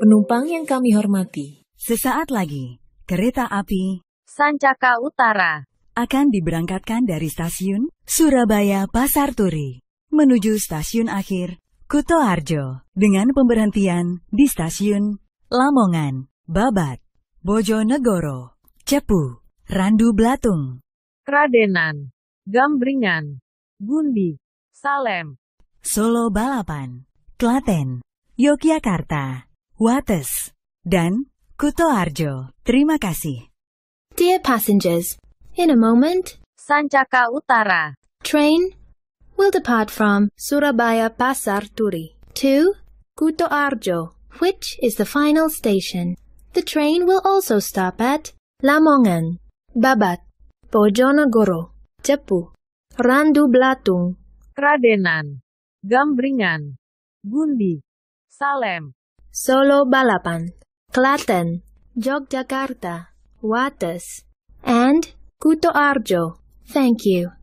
Penumpang yang kami hormati, Sesaat lagi, kereta api Sancaka Utara. akan diberangkatkan dari stasiun Surabaya Pasar Turi menuju stasiun akhir Kuto Arjo dengan pemberhentian di stasiun Lamongan, Babat, Bojonegoro, Cepu, Randu Blatung, Kradenan. Gambringan. Gundi. Salem. Solo Balapan, Klaten, Yogyakarta, Wates, dan Kuto Arjo. Terima kasih. Dear passengers, in a moment, Sancaka Utara. train will depart from Surabaya Pasar Turi to Kuto Arjo, which is the final station. The train will also stop at Lamongan, Babat, Bojonegoro, Cepu, Randu Blatung, Kradenan. Gambringan. Gundi. Salem. Solo Balapan, Klaten, Yogyakarta, Wates, and Kuto Arjo. Thank you.